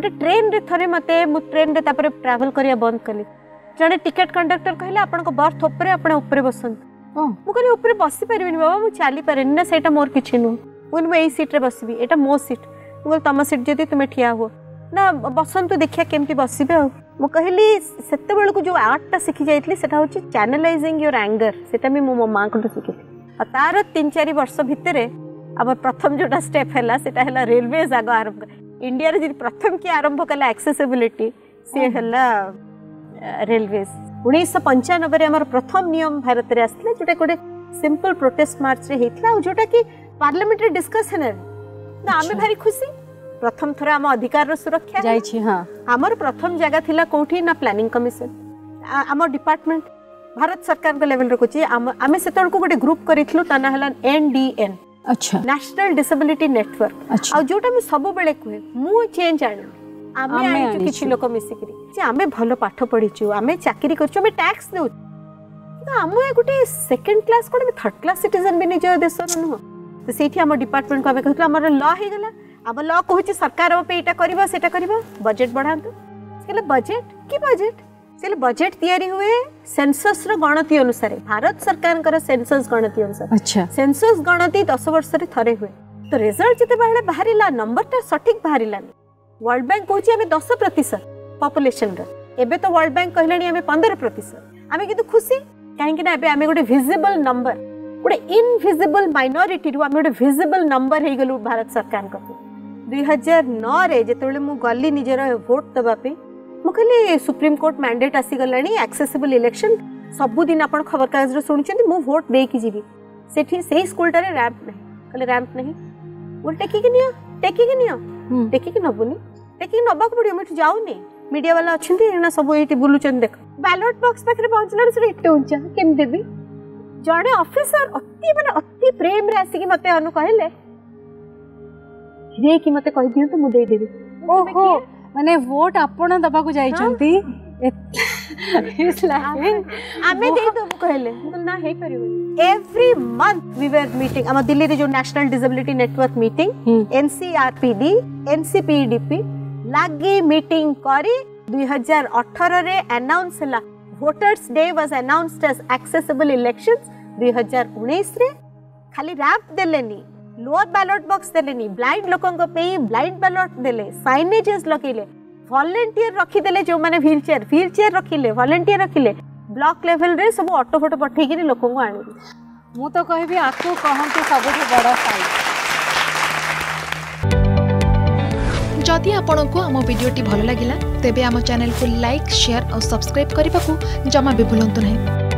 गोटे ट्रेन रे थे मत ट्रेन रे तापर ट्रैवल करिया बंद कली जड़े टिकेट कंडक्टर कहले आप बर्थ उपर बसत मुझे उपरे बस पारे बाबा मुझे चली पारे ना से मोर कि नुह मुझे मुझे यही सीट्रे बस भी मो सीट मुझे तुम सीट जी तुम्हें ठिया हु ना बसंतु देखिए कमी बस कहली से जो आर्टा शिखी जाती हूँ चैनलाइजिंग योर आंगर से मो माँ को शिखिली और तार तीन चार वर्ष भितर आम प्रथम जोटा स्टेप है सीटा है रेलवे आग आरम्भ इंडिया प्रथम किए आरंभ कला एक्सेसबिलिटी सी है रेलवे उन्नीस पंचानबे प्रथम नियम भारत में आसते जोटा गोटे सिंपल प्रोटेस्ट मार्च होता है जोटा कि पार्लियामेंट डिस्कस है तो आम भारी खुशी प्रथम थर आम अधिकार सुरक्षा जाइए हाँ आम प्रथम जगह था कौटी ना प्लानिंग कमिशन आम डिपार्टमेंट भारत सरकार लेवल रखुच्छे आम से गोटे ग्रुप करना एन डी एन अच्छा नेशनल डिसेबिलिटी नेटवर्क अच्छा और जोटा में सब बड़े कहे मु चेंज आने आमे आमे जो किछ लोक मिसिकरी जे आमे भलो पाठ पढ़ी छु आमे चाकरी करछु आमे टैक्स देउ तो आमे ए गुटे सेकंड क्लास कोन थर्ड क्लास सिटीजन बिनि जे देश रनु तो सेठी हमर डिपार्टमेंट को कहतला हमर लॉ हे गला अब लॉ कहू छ सरकार पे इटा करिवो सेटा करिवो बजट बढ़ा दो कहला बजट की बजट सेल बजेट तैयारी हुए सेंसस रो गणति अनुसार भारत सरकार कर सेंसस गणति अनुसार अच्छा सेंसस गणति 10 वर्ष रे थरे हुए तो रिजल्ट जते बाहले बाहरिला नंबर ता सटीक बाहरिला वर्ल्ड बैंक कहू छी हमें 10 प्रतिशत पॉपुलेशन रे एबे तो वर्ल्ड बैंक कहलेनी हमें 15 प्रतिशत हमें किंतु खुशी काहे कि ना एबे हमें गोटे विजिबल नंबर गोटे इनविजिबल माइनॉरिटी रो हमें गोटे विजिबल नंबर हे गेलु भारत सरकार को 2009 रे जते बेले मु गल्ली निजरा वोट दबापे ମୁଁ କହିଲି ସୁପ୍ରିମକୋର୍ଟ ମ୍ୟାଣ୍ଡେଟ୍ ଆସିଗଲାଣି ଆକ୍ସେସିବଲ୍ ଇଲେକ୍ସନ୍ ସବୁଦିନ ଆପଣ ଖବରକାଗଜରେ ଶୁଣୁଛନ୍ତି ମୁଁ ଭୋଟ୍ ଦେଇକି ଯିବି ସେଠି ସେଇ ସ୍କୁଲଟାରେ ରାମ୍ପ ନାହିଁ କହିଲେ ରାମ୍ପ ନାହିଁ ଗୋଟେ ଟେକିକି ନିଅ ଟେକିକି ନିଅ ଟେକିକି ନେବୁନି ଟେକିକି ନେବାକୁ ପଡ଼ିବ ମୁଁ ଏଠି ଯାଉନି ମିଡ଼ିଆ ବାଲା ଅଛନ୍ତି ଏଇନା ସବୁ ଏଇଠି ବୁଲୁଛନ୍ତି ଦେଖ ବ୍ୟାଲଟ ବକ୍ସ ପାଖରେ ପହଞ୍ଚିଲାରୁ ସେଟା ଏତେ ଉଞ୍ଚା କେମିତି ଦେବି ଜଣେ ଅଫିସର ଅତି ମାନେ ଅତି ପ୍ରେମରେ ଆସିକି ମୋତେ ଅନୁ କହିଲେ କି ମୋତେ କହିଦିଅନ୍ତୁ ମୁଁ ଦେଇଦେବି ଓହୋ ମାନେ ଭୋଟ ଆପଣ ଦେବାକୁ ଯାଇଛନ୍ତି ଆମେ ଦେଇଦେବୁ କହିଲେ ନା ହେଇପାରିବନି every month we were meeting ଆମ ଦିଲ୍ଲୀରେ ଯୋଉ national disability network meeting NCRPD NCPDP ଲାଗି ମିଟିଂ କରି ଦୁଇ ହଜାର ଅଠରରେ ଆନାଉନ୍ସ ହେଲା voters day was announced as accessible elections ଦୁଇ ହଜାର ଉଣେଇଶରେ ଖାଲି ରାମ୍ପ ଦେଲେନି ಲೋರ್ ಬ್ಯಾಲಟ್ ಬಾಕ್ಸ್ ଦେଲେନି ବ୍ଲାଇଣ୍ଡ ଲୋକଙ୍କ ପାଇଁ ବ୍ଲାଇଣ୍ଡ ବ୍ୟାଲଟ ଦେଲେ ସାଇନେଜେସ୍ ଲଗେଇଲେ ଭଲେଣ୍ଟିୟର ରଖିଦେଲେ ଯେଉଁମାନେ ହ୍ୱିଲ୍ ଚେୟାର ହ୍ୱିଲ୍ ଚେୟାର ରଖିଲେ ଭଲେଣ୍ଟିୟର ରଖିଲେ ବ୍ଲକ୍ ଲେଭେଲରେ ସବୁ ଅଟୋ ଫଟୋ ପଠେଇକିରି ଲୋକଙ୍କୁ ଆଣିଲେ ମୁଁ ତ କହିବି ଆକୁ କହନ୍ତି ସବୁଠୁ ବଡ଼ ସାଇଟ୍ जदि आपण को आम भिडी भल लगा तेब आम चेल को लाइक सेयार और सब्सक्राइब करने को जमा भी भूलु ना